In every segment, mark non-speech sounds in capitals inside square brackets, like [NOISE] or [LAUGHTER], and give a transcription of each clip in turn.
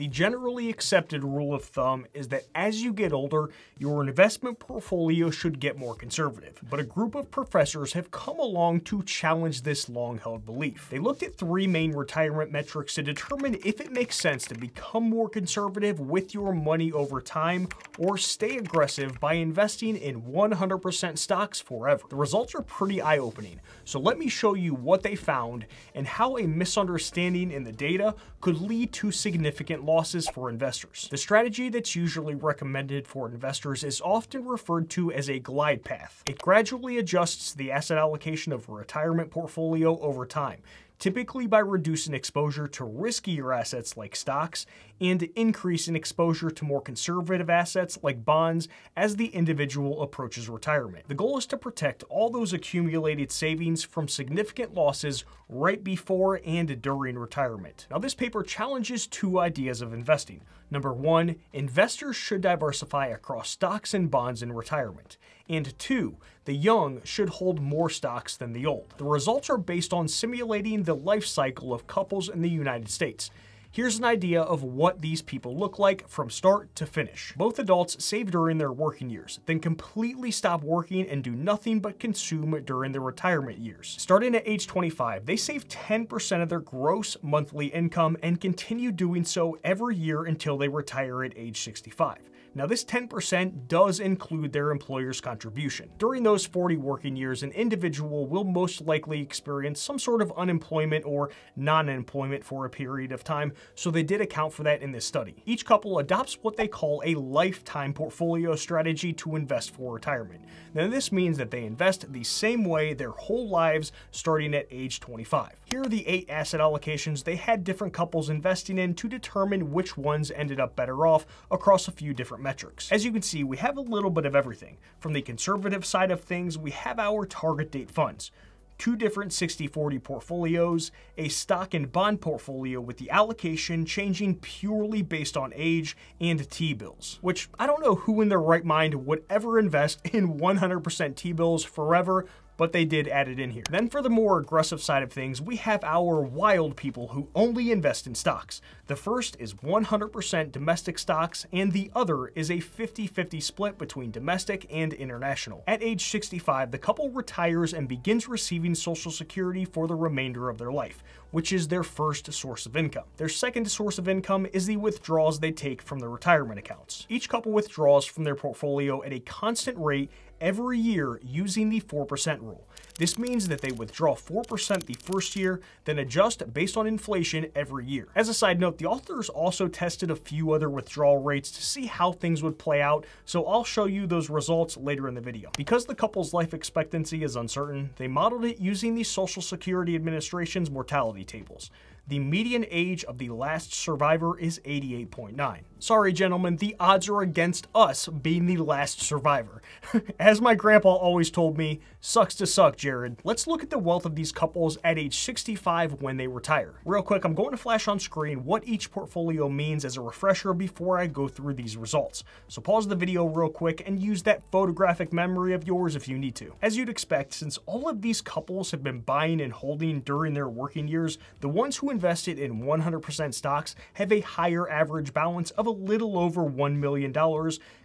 The generally accepted rule of thumb is that as you get older, your investment portfolio should get more conservative. But a group of professors have come along to challenge this long held belief. They looked at three main retirement metrics to determine if it makes sense to become more conservative with your money over time or stay aggressive by investing in 100% stocks forever. The results are pretty eye opening, so let me show you what they found and how a misunderstanding in the data could lead to significant losses for investors. The strategy that's usually recommended for investors is often referred to as a glide path. It gradually adjusts the asset allocation of a retirement portfolio over time, typically by reducing exposure to riskier assets like stocks and increase in exposure to more conservative assets like bonds as the individual approaches retirement. The goal is to protect all those accumulated savings from significant losses right before and during retirement. Now, this paper challenges two ideas of investing. Number one, investors should diversify across stocks and bonds in retirement. And two, the young should hold more stocks than the old. The results are based on simulating the life cycle of couples in the United States. Here's an idea of what these people look like from start to finish. Both adults save during their working years, then completely stop working and do nothing but consume during their retirement years. Starting at age 25, they save 10% of their gross monthly income and continue doing so every year until they retire at age 65. Now, this 10% does include their employer's contribution. During those 40 working years, an individual will most likely experience some sort of unemployment or non employment for a period of time, so they did account for that in this study. Each couple adopts what they call a lifetime portfolio strategy to invest for retirement. Now, this means that they invest the same way their whole lives starting at age 25. Here are the eight asset allocations they had different couples investing in to determine which ones ended up better off across a few different metrics. As you can see, we have a little bit of everything. From the conservative side of things, we have our target date funds two different 60-40 portfolios, a stock and bond portfolio with the allocation changing purely based on age and T-bills, which I don't know who in their right mind would ever invest in 100% T-bills forever, but they did add it in here. Then for the more aggressive side of things, we have our wild people who only invest in stocks. The first is 100% domestic stocks, and the other is a 50-50 split between domestic and international. At age 65, the couple retires and begins receiving Social Security for the remainder of their life, which is their first source of income. Their second source of income is the withdrawals they take from their retirement accounts. Each couple withdraws from their portfolio at a constant rate every year using the 4% rule. This means that they withdraw 4% the first year, then adjust based on inflation every year. As a side note, the authors also tested a few other withdrawal rates to see how things would play out, so I'll show you those results later in the video. Because the couple's life expectancy is uncertain, they modeled it using the Social Security Administration's mortality tables the median age of the last survivor is 88.9. Sorry, gentlemen, the odds are against us being the last survivor. [LAUGHS] As my grandpa always told me, sucks to suck, Jarrad. Let's look at the wealth of these couples at age 65 when they retire. Real quick, I'm going to flash on screen what each portfolio means as a refresher before I go through these results. So pause the video real quick and use that photographic memory of yours if you need to. As you'd expect, since all of these couples have been buying and holding during their working years, the ones who invested in 100% stocks have a higher average balance of a little over $1 million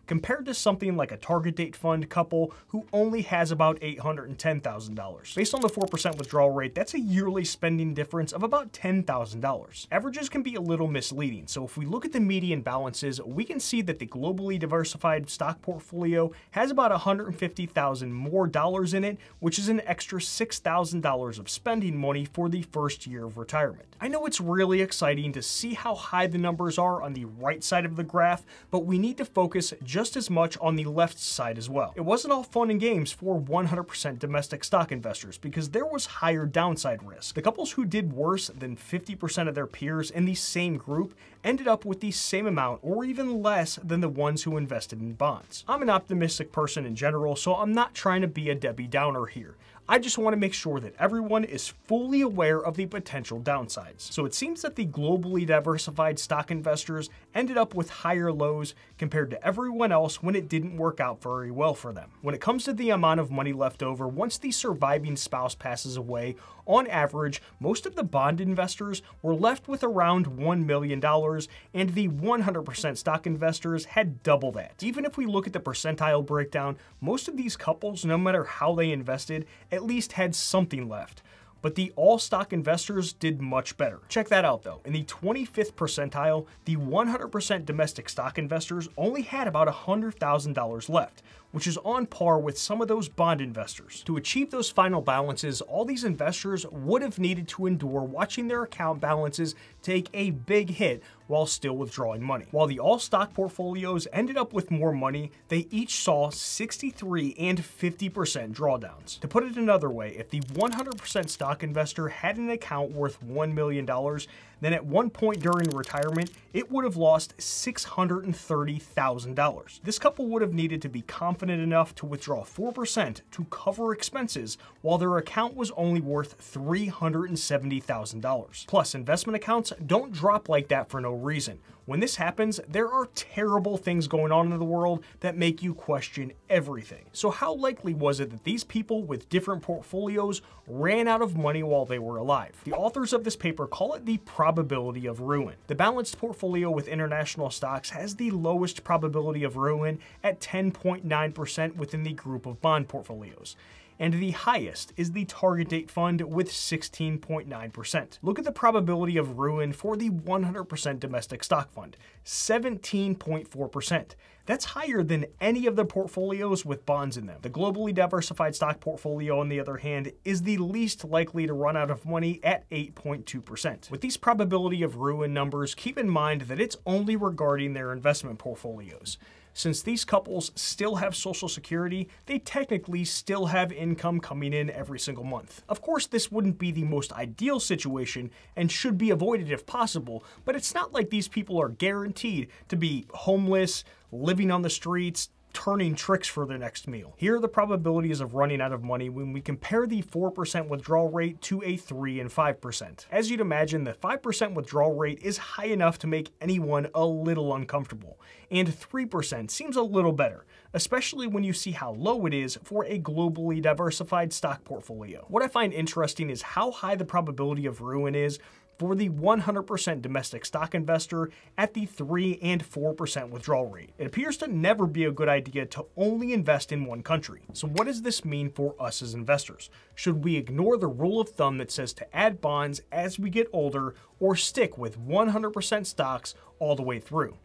compared to something like a target date fund couple who only has about $810,000. Based on the 4% withdrawal rate, that's a yearly spending difference of about $10,000. Averages can be a little misleading, so if we look at the median balances, we can see that the globally diversified stock portfolio has about 150,000 more dollars in it, which is an extra $6,000 of spending money for the first year of retirement. I know it's really exciting to see how high the numbers are on the right side of the graph, but we need to focus just as much on the left side as well. It wasn't all fun and games for 100% domestic stock investors because there was higher downside risk. The couples who did worse than 50% of their peers in the same group ended up with the same amount or even less than the ones who invested in bonds. I'm an optimistic person in general, so I'm not trying to be a Debbie Downer here. I just want to make sure that everyone is fully aware of the potential downsides. So it seems that the globally diversified stock investors ended up with higher lows compared to everyone else when it didn't work out very well for them. When it comes to the amount of money left over once the surviving spouse passes away, on average, most of the bond investors were left with around $1 million, and the 100% stock investors had double that. Even if we look at the percentile breakdown, most of these couples, no matter how they invested, at least had something left but the all stock investors did much better. Check that out though. In the 25th percentile, the 100% domestic stock investors only had about $100,000 left, which is on par with some of those bond investors. To achieve those final balances, all these investors would have needed to endure watching their account balances take a big hit while still withdrawing money. While the all stock portfolios ended up with more money, they each saw 63 and 50% drawdowns. To put it another way, if the 100% stock investor had an account worth $1 million, then at one point during retirement, it would have lost $630,000. This couple would have needed to be confident enough to withdraw 4% to cover expenses while their account was only worth $370,000. Plus, investment accounts don't drop like that for no reason. When this happens, there are terrible things going on in the world that make you question everything. So how likely was it that these people with different portfolios ran out of money while they were alive? The authors of this paper call it the probability of ruin. The balanced portfolio with international stocks has the lowest probability of ruin at 10.9% within the group of bond portfolios and the highest is the target date fund with 16.9%. Look at the probability of ruin for the 100% domestic stock fund, 17.4%. That's higher than any of the portfolios with bonds in them. The globally diversified stock portfolio, on the other hand, is the least likely to run out of money at 8.2%. With these probability of ruin numbers, keep in mind that it's only regarding their investment portfolios. Since these couples still have Social Security, they technically still have income coming in every single month. Of course, this wouldn't be the most ideal situation and should be avoided if possible, but it's not like these people are guaranteed to be homeless, living on the streets, turning tricks for their next meal. Here are the probabilities of running out of money when we compare the 4% withdrawal rate to a 3 and 5%. As you'd imagine, the 5% withdrawal rate is high enough to make anyone a little uncomfortable, and 3% seems a little better, especially when you see how low it is for a globally diversified stock portfolio. What I find interesting is how high the probability of ruin is for the 100% domestic stock investor at the 3 and 4% withdrawal rate. It appears to never be a good idea to only invest in one country. So what does this mean for us as investors? Should we ignore the rule of thumb that says to add bonds as we get older or stick with 100% stocks all the way through?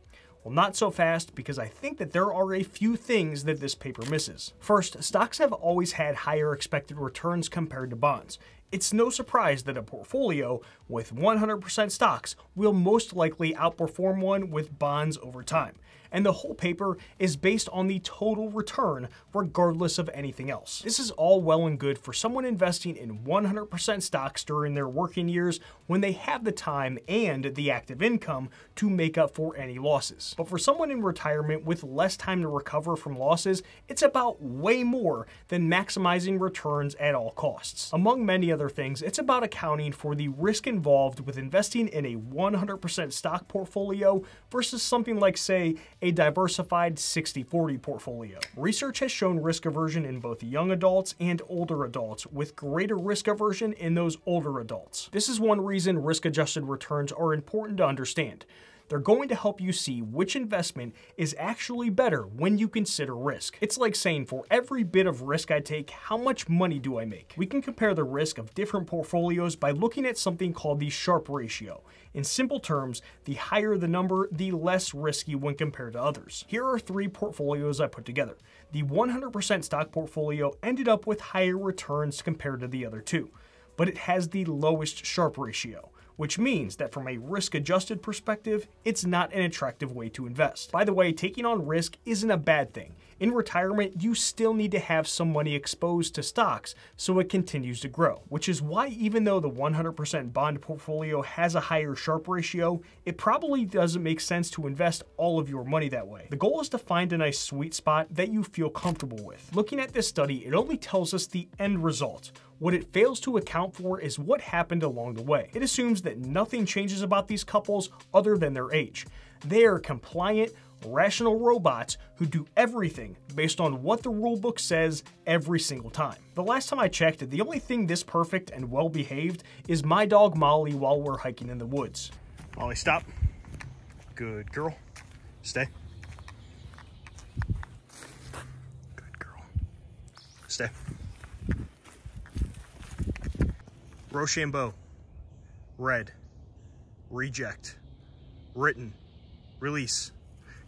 Well, not so fast because I think that there are a few things that this paper misses. First, stocks have always had higher expected returns compared to bonds. It's no surprise that a portfolio with 100% stocks will most likely outperform one with bonds over time and the whole paper is based on the total return regardless of anything else. This is all well and good for someone investing in 100% stocks during their working years when they have the time and the active income to make up for any losses. But for someone in retirement with less time to recover from losses, it's about way more than maximizing returns at all costs. Among many other things, it's about accounting for the risk involved with investing in a 100% stock portfolio versus something like, say, a diversified 60-40 portfolio. Research has shown risk aversion in both young adults and older adults, with greater risk aversion in those older adults. This is one reason risk-adjusted returns are important to understand. They're going to help you see which investment is actually better when you consider risk. It's like saying for every bit of risk I take, how much money do I make? We can compare the risk of different portfolios by looking at something called the Sharpe ratio. In simple terms, the higher the number, the less risky when compared to others. Here are three portfolios I put together. The 100% stock portfolio ended up with higher returns compared to the other two, but it has the lowest Sharpe ratio which means that from a risk adjusted perspective, it's not an attractive way to invest. By the way, taking on risk isn't a bad thing. In retirement, you still need to have some money exposed to stocks so it continues to grow, which is why even though the 100% bond portfolio has a higher Sharpe ratio, it probably doesn't make sense to invest all of your money that way. The goal is to find a nice sweet spot that you feel comfortable with. Looking at this study, it only tells us the end result. What it fails to account for is what happened along the way. It assumes that nothing changes about these couples other than their age. They are compliant, rational robots who do everything based on what the rulebook says every single time. The last time I checked, the only thing this perfect and well behaved is my dog Molly while we're hiking in the woods. Molly, stop. Good girl. Stay. Good girl. Stay. Rochambeau. Red. Reject. Written. Release.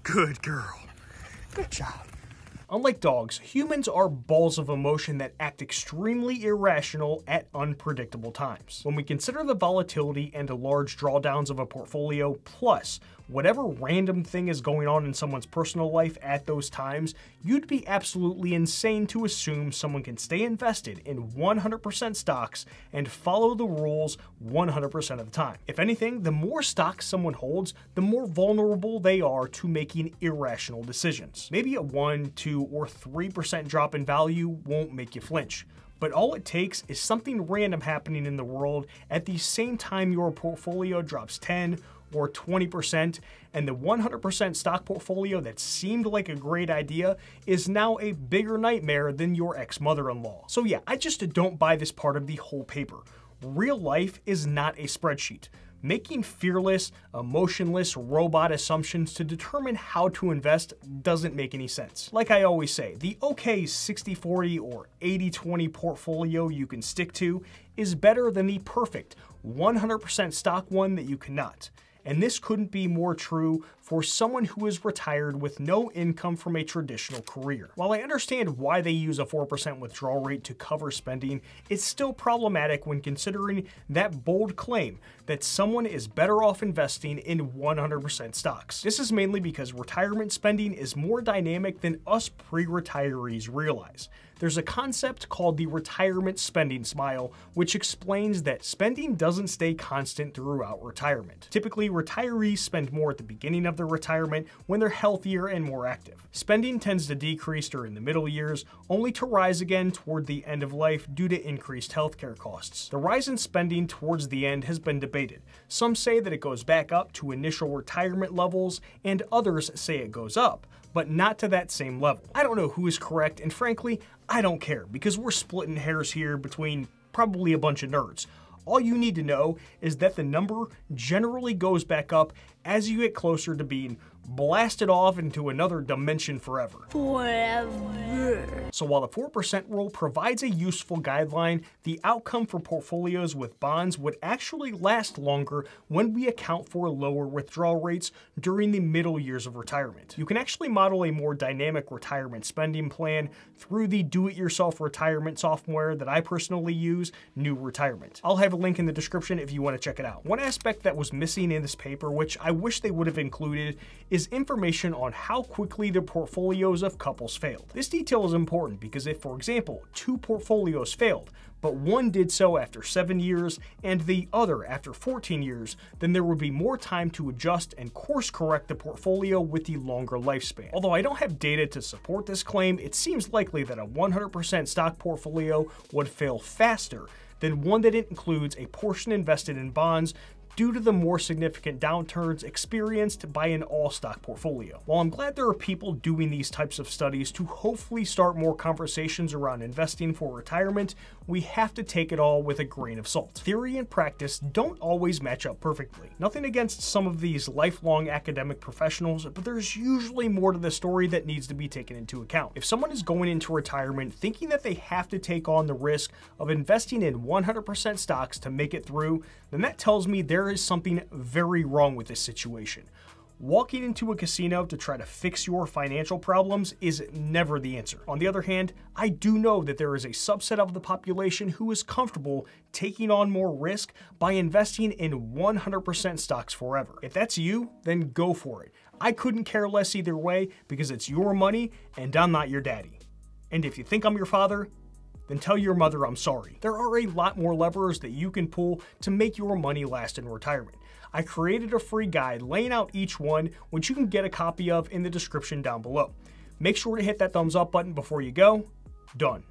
Good girl. Good job. Unlike dogs, humans are balls of emotion that act extremely irrational at unpredictable times. When we consider the volatility and large drawdowns of a portfolio, plus whatever random thing is going on in someone's personal life at those times, you'd be absolutely insane to assume someone can stay invested in 100% stocks and follow the rules 100% of the time. If anything, the more stocks someone holds, the more vulnerable they are to making irrational decisions. Maybe a 1, 2, or 3% drop in value won't make you flinch but all it takes is something random happening in the world at the same time your portfolio drops 10 or 20%, and the 100% stock portfolio that seemed like a great idea is now a bigger nightmare than your ex mother in law. So, yeah, I just don't buy this part of the whole paper. Real life is not a spreadsheet. Making fearless, emotionless robot assumptions to determine how to invest doesn't make any sense. Like I always say, the okay 60 40 or 80 20 portfolio you can stick to is better than the perfect 100% stock one that you cannot and this couldn't be more true for someone who is retired with no income from a traditional career. While I understand why they use a 4% withdrawal rate to cover spending, it's still problematic when considering that bold claim that someone is better off investing in 100% stocks. This is mainly because retirement spending is more dynamic than us pre-retirees realize. There's a concept called the retirement spending smile, which explains that spending doesn't stay constant throughout retirement. Typically, retirees spend more at the beginning of their retirement when they're healthier and more active. Spending tends to decrease during the middle years, only to rise again toward the end of life due to increased healthcare costs. The rise in spending towards the end has been debated. Some say that it goes back up to initial retirement levels, and others say it goes up, but not to that same level. I don't know who is correct, and frankly, I don't care because we're splitting hairs here between probably a bunch of nerds. All you need to know is that the number generally goes back up as you get closer to being blasted off into another dimension forever. Forever. So while the 4% rule provides a useful guideline, the outcome for portfolios with bonds would actually last longer when we account for lower withdrawal rates during the middle years of retirement. You can actually model a more dynamic retirement spending plan through the do-it-yourself retirement software that I personally use, New Retirement. I'll have a link in the description if you want to check it out. One aspect that was missing in this paper, which I wish they would have included, is information on how quickly the portfolios of couples failed. This detail is important because if, for example, two portfolios failed, but one did so after 7 years and the other after 14 years, then there would be more time to adjust and course correct the portfolio with the longer lifespan. Although I don't have data to support this claim, it seems likely that a 100% stock portfolio would fail faster than one that includes a portion invested in bonds due to the more significant downturns experienced by an all-stock portfolio. While I'm glad there are people doing these types of studies to hopefully start more conversations around investing for retirement, we have to take it all with a grain of salt. Theory and practice don't always match up perfectly. Nothing against some of these lifelong academic professionals, but there's usually more to the story that needs to be taken into account. If someone is going into retirement thinking that they have to take on the risk of investing in 100% stocks to make it through, then that tells me there is something very wrong with this situation. Walking into a casino to try to fix your financial problems is never the answer. On the other hand, I do know that there is a subset of the population who is comfortable taking on more risk by investing in 100% stocks forever. If that's you, then go for it. I couldn't care less either way because it's your money and I'm not your daddy. And if you think I'm your father, then tell your mother I'm sorry. There are a lot more levers that you can pull to make your money last in retirement. I created a free guide laying out each one, which you can get a copy of in the description down below. Make sure to hit that thumbs up button before you go. Done.